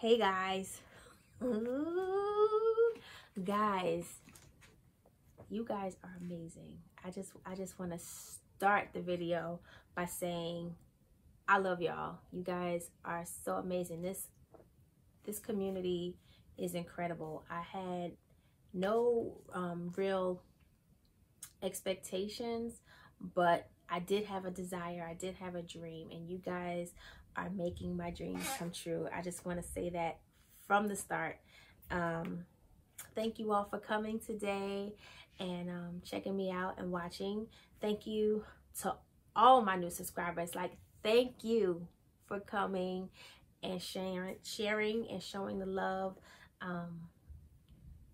Hey guys. Ooh, guys, you guys are amazing. I just I just want to start the video by saying I love y'all. You guys are so amazing. This this community is incredible. I had no um, real expectations, but I did have a desire. I did have a dream, and you guys are making my dreams come true. I just want to say that from the start. Um, thank you all for coming today and um, checking me out and watching. Thank you to all my new subscribers. Like, thank you for coming and sharing, sharing and showing the love. Um,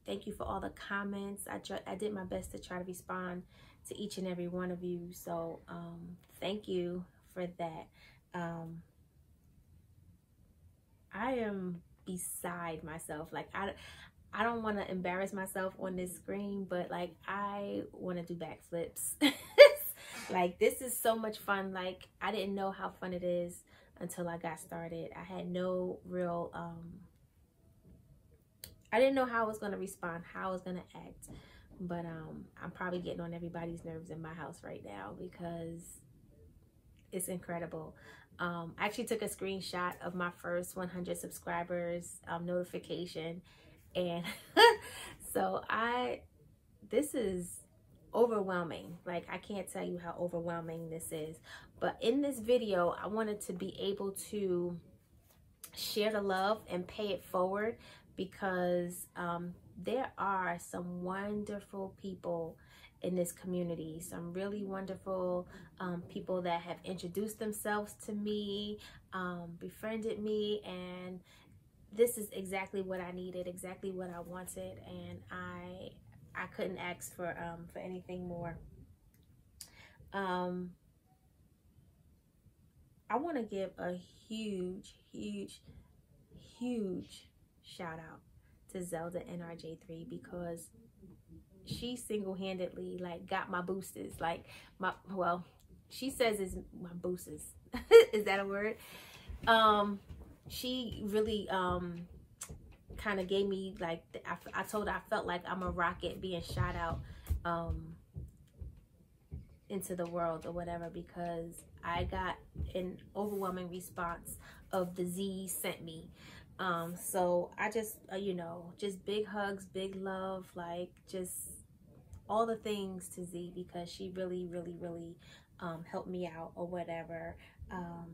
thank you for all the comments. I, I did my best to try to respond to each and every one of you. So um, thank you for that. Um, I am beside myself. Like I, I don't want to embarrass myself on this screen, but like I want to do backflips. like this is so much fun. Like I didn't know how fun it is until I got started. I had no real, um, I didn't know how I was going to respond, how I was going to act. But um, I'm probably getting on everybody's nerves in my house right now because it's incredible. Um, I actually took a screenshot of my first 100 subscribers um, notification. And so I, this is overwhelming. Like I can't tell you how overwhelming this is. But in this video, I wanted to be able to share the love and pay it forward because um, there are some wonderful people in this community. Some really wonderful um, people that have introduced themselves to me, um, befriended me, and this is exactly what I needed, exactly what I wanted, and I I couldn't ask for um, for anything more. Um, I want to give a huge, huge, huge shout out to Zelda NRJ3 because she single-handedly like got my boosters. Like my well she says it's my boosters. Is that a word? Um she really um kind of gave me like I, I told her I felt like I'm a rocket being shot out um into the world or whatever because I got an overwhelming response of the Z sent me um so I just uh, you know just big hugs big love like just all the things to Z because she really, really, really um, helped me out or whatever. Um,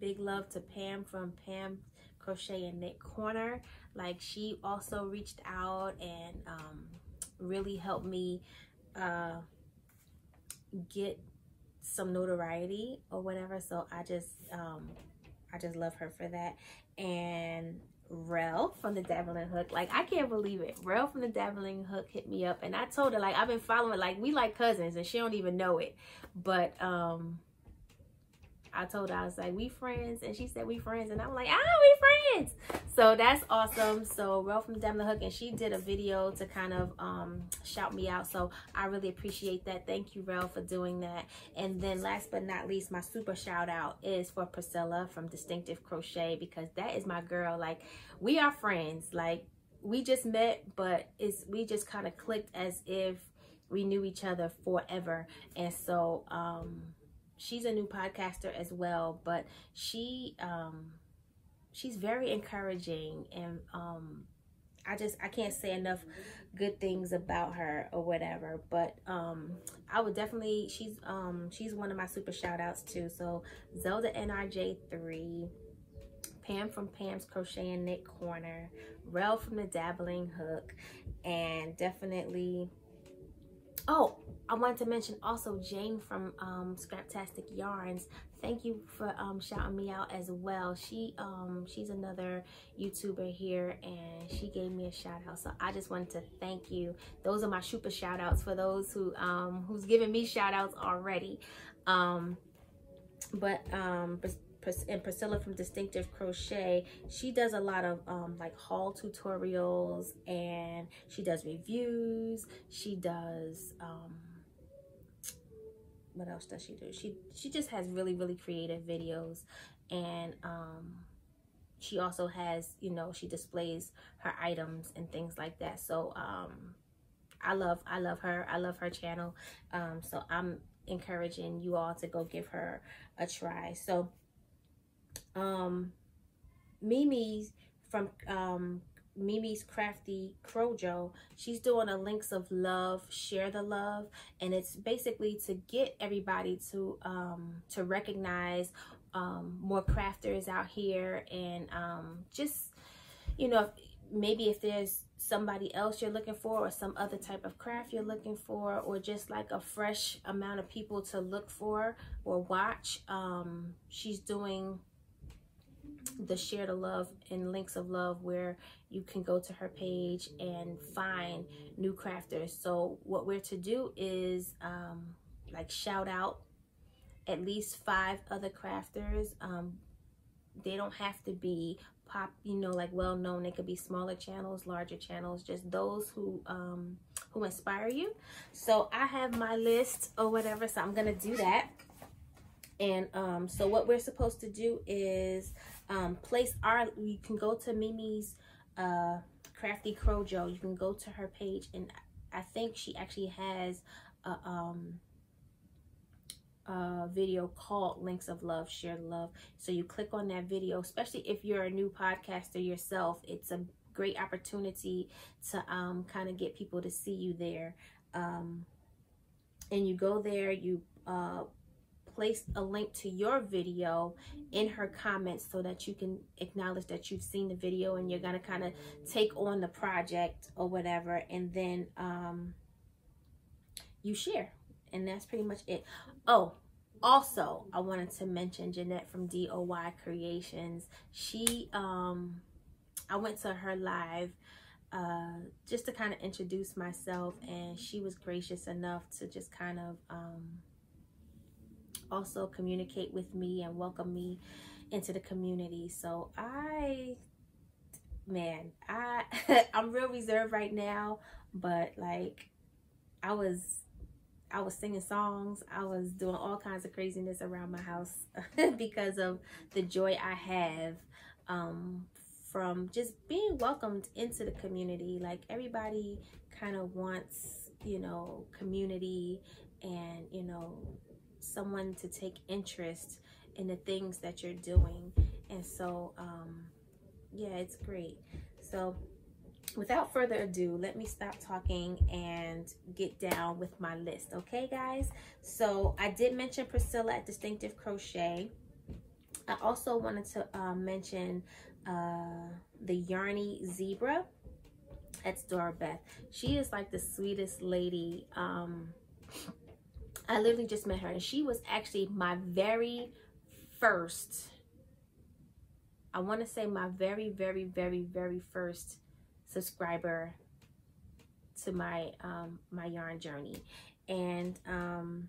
big love to Pam from Pam Crochet and Knit Corner. Like she also reached out and um, really helped me uh, get some notoriety or whatever. So I just, um, I just love her for that. And Rel from the Dabbling Hook. Like, I can't believe it. Rel from the Dabbling Hook hit me up and I told her, like, I've been following, like, we like cousins and she don't even know it. But, um, I told her, I was like, we friends. And she said, we friends. And I'm like, ah, we friends. So that's awesome. So Rel from Dabbling Hook, and she did a video to kind of um, shout me out. So I really appreciate that. Thank you, Rel, for doing that. And then last but not least, my super shout out is for Priscilla from Distinctive Crochet because that is my girl. Like, we are friends. Like, we just met, but it's we just kind of clicked as if we knew each other forever. And so, um, she's a new podcaster as well, but she um she's very encouraging and um I just I can't say enough good things about her or whatever but um I would definitely she's um she's one of my super shout outs too. So Zelda NRJ3 Pam from Pam's Crochet and Knit Corner Rel from the Dabbling Hook and definitely Oh, I wanted to mention also Jane from um, Scraptastic Yarns. Thank you for um, shouting me out as well. She um, She's another YouTuber here and she gave me a shout out. So I just wanted to thank you. Those are my super shout outs for those who um, who's giving me shout outs already. Um, but um, and Priscilla from Distinctive Crochet, she does a lot of um, like haul tutorials and she does reviews. She does, um, what else does she do? She, she just has really, really creative videos and um, she also has, you know, she displays her items and things like that. So um, I love, I love her. I love her channel. Um, so I'm encouraging you all to go give her a try. So um, Mimi from um, Mimi's Crafty Crojo, she's doing a links of love, share the love, and it's basically to get everybody to um, to recognize um, more crafters out here and um, just you know maybe if there's somebody else you're looking for or some other type of craft you're looking for or just like a fresh amount of people to look for or watch um, she's doing the share the love and links of love where you can go to her page and find new crafters. So what we're to do is um, like shout out at least five other crafters. Um, they don't have to be pop you know like well known it could be smaller channels larger channels just those who um who inspire you. So i have my list or whatever so i'm gonna do that. And um so what we're supposed to do is um, place our, you can go to Mimi's uh, Crafty Crojo. You can go to her page and I think she actually has a, um, a video called Links of Love, Share Love. So you click on that video, especially if you're a new podcaster yourself. It's a great opportunity to um, kind of get people to see you there. Um, and you go there, you uh, place a link to your video in her comments so that you can acknowledge that you've seen the video and you're going to kind of take on the project or whatever and then um, you share. And that's pretty much it. Oh also i wanted to mention jeanette from doy creations. She um i went to her live uh just to kind of introduce myself and she was gracious enough to just kind of um also communicate with me and welcome me into the community. So I, man, I, I'm real reserved right now, but like I was, I was singing songs. I was doing all kinds of craziness around my house because of the joy I have um, from just being welcomed into the community. Like everybody kind of wants, you know, community and, you know, someone to take interest in the things that you're doing. And so, um, yeah, it's great. So without further ado, let me stop talking and get down with my list. Okay, guys? So I did mention Priscilla at Distinctive Crochet. I also wanted to uh, mention uh, the Yarney Zebra. That's Dora Beth. She is like the sweetest lady. Um, I literally just met her and she was actually my very first, I want to say my very, very, very, very first subscriber to my, um, my yarn journey. And, um,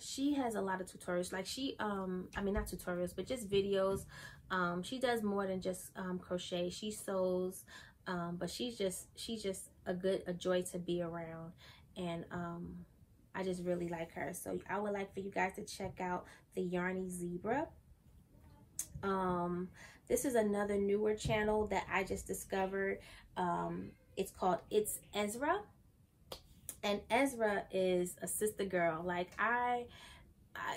she has a lot of tutorials like she um i mean not tutorials but just videos. Um she does more than just um crochet. She sews um but she's just she's just a good a joy to be around. And um I just really like her. So I would like for you guys to check out the Yarney Zebra. Um, this is another newer channel that I just discovered. Um, it's called It's Ezra. And Ezra is a sister girl. Like I,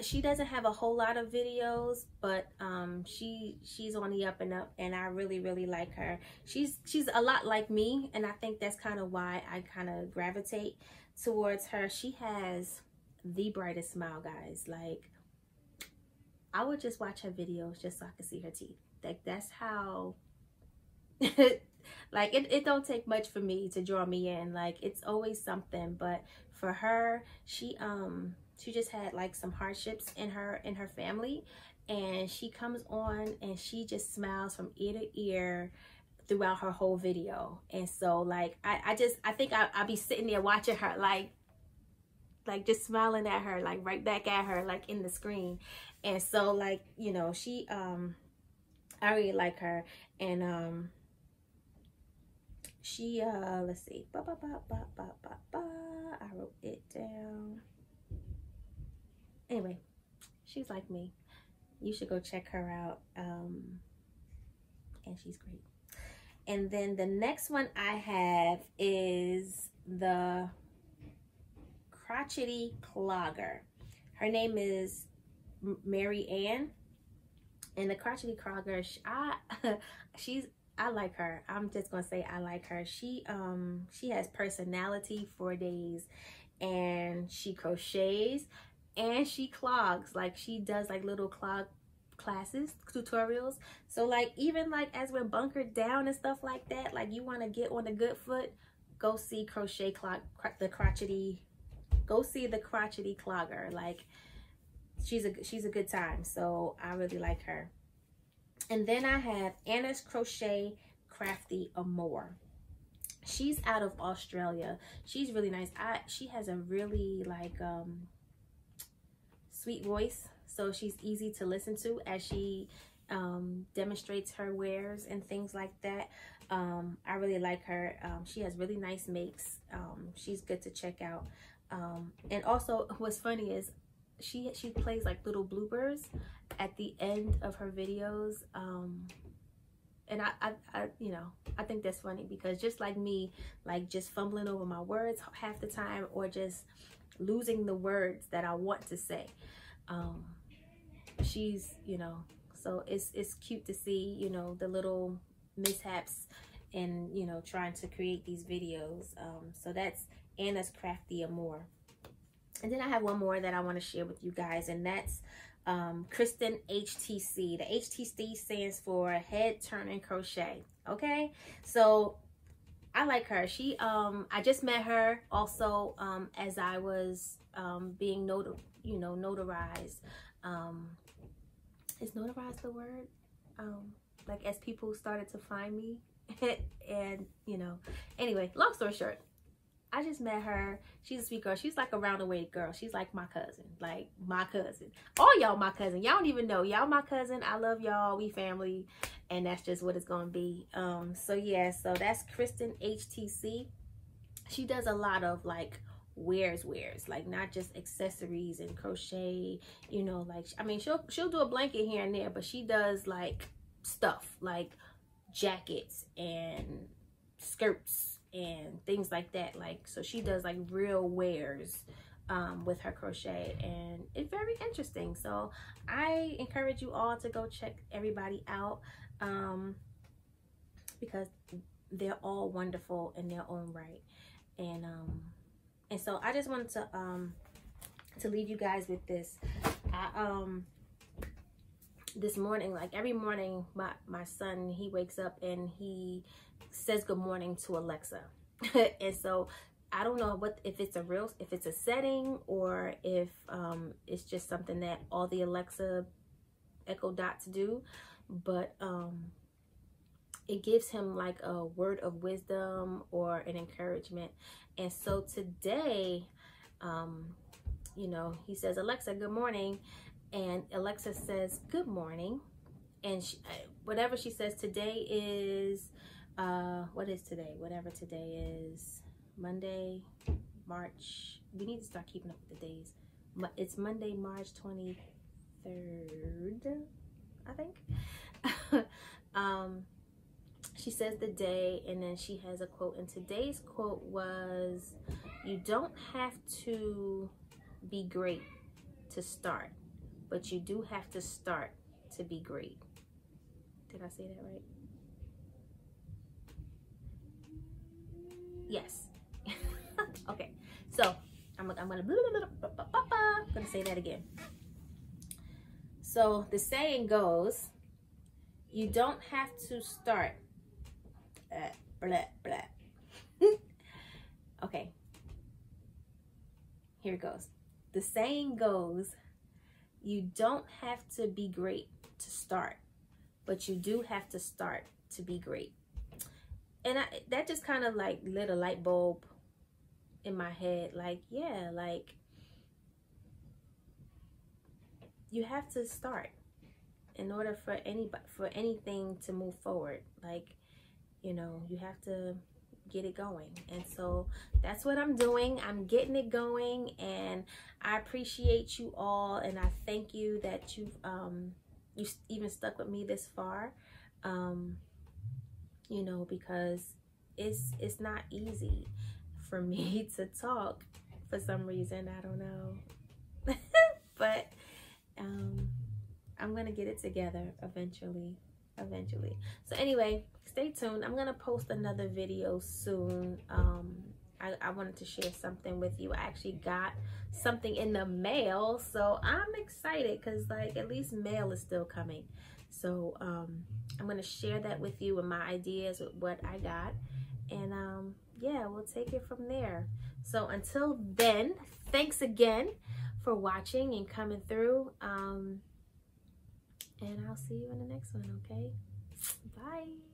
she doesn't have a whole lot of videos, but um, she she's on the up and up, and I really really like her. She's she's a lot like me, and I think that's kind of why I kind of gravitate towards her. She has the brightest smile, guys. Like, I would just watch her videos just so I could see her teeth. Like, that's how, like, it, it don't take much for me to draw me in. Like, it's always something. But for her, she, um, she just had, like, some hardships in her, in her family. And she comes on and she just smiles from ear to ear throughout her whole video. And so like, I, I just, I think I, I'll be sitting there watching her like, like just smiling at her, like right back at her, like in the screen. And so like, you know, she, um, I really like her. And, um, she, uh, let's see, ba, ba, ba, ba, ba, ba, ba. I wrote it down. Anyway, she's like me. You should go check her out. Um, and she's great. And then the next one I have is the Crochety clogger. Her name is Mary Ann. And the Crochety clogger, I, she's I like her. I'm just gonna say I like her. She um she has personality for days and she crochets and she clogs. Like she does like little clog classes, tutorials. So like even like as we're bunkered down and stuff like that, like you want to get on a good foot, go see crochet clog the Crochety go see the Crochety clogger. Like she's a she's a good time. So I really like her. And then I have Anna's Crochet Crafty Amore. She's out of Australia. She's really nice. I she has a really like um sweet voice. So she's easy to listen to as she um, demonstrates her wares and things like that. Um, I really like her. Um, she has really nice makes. Um, she's good to check out. Um, and also what's funny is she she plays like little bloopers at the end of her videos. Um, and I, I, I, you know, I think that's funny because just like me, like just fumbling over my words half the time or just losing the words that I want to say. Um, she's, you know, so it's, it's cute to see, you know, the little mishaps and, you know, trying to create these videos. Um, so that's Anna's Crafty Amore. And then I have one more that I want to share with you guys, and that's um, Kristen HTC. The HTC stands for Head Turning Crochet. Okay, so I like her. She, um, I just met her also um, as I was um, being notar, you know, notarized. Um, is notarized the word? Um, like as people started to find me, and you know, anyway, long story short, I just met her. She's a sweet girl. She's like a roundaway girl. She's like my cousin. Like my cousin. All y'all my cousin. Y'all don't even know. Y'all my cousin. I love y'all. We family. And that's just what it's going to be. Um, so yeah, so that's Kristen HTC. She does a lot of like wears wears like not just accessories and crochet you know like i mean she'll she'll do a blanket here and there but she does like stuff like jackets and skirts and things like that like so she does like real wears um, with her crochet and it's very interesting so I encourage you all to go check everybody out um, because they're all wonderful in their own right and um, and so I just wanted to um, to leave you guys with this I um this morning like every morning my my son he wakes up and he says good morning to Alexa. and so I don't know what if it's a real if it's a setting or if um, it's just something that all the Alexa Echo Dots do, but um, it gives him like a word of wisdom or an encouragement. And so today, um, you know, he says, Alexa, good morning. And Alexa says, good morning. And she, whatever she says today is uh what is today whatever today is monday march we need to start keeping up with the days But it's monday march 23rd i think um she says the day and then she has a quote and today's quote was you don't have to be great to start but you do have to start to be great did i say that right Yes. okay. So I'm, I'm gonna gonna say that again. So the saying goes, you don't have to start. Uh, blah blah. okay. Here it goes. The saying goes, you don't have to be great to start, but you do have to start to be great and I, that just kind of like lit a light bulb in my head like yeah like you have to start in order for anybody for anything to move forward like you know you have to get it going and so that's what i'm doing i'm getting it going and i appreciate you all and i thank you that you've um you even stuck with me this far um you know, because it's it's not easy for me to talk for some reason. I don't know. but um I'm gonna get it together eventually. Eventually. So anyway, stay tuned. I'm gonna post another video soon. Um I, I wanted to share something with you. I actually got something in the mail. So I'm excited because like at least mail is still coming. So um, I'm going to share that with you and my ideas with what I got. And um, yeah, we'll take it from there. So until then, thanks again for watching and coming through. Um, and I'll see you in the next one, okay? Bye.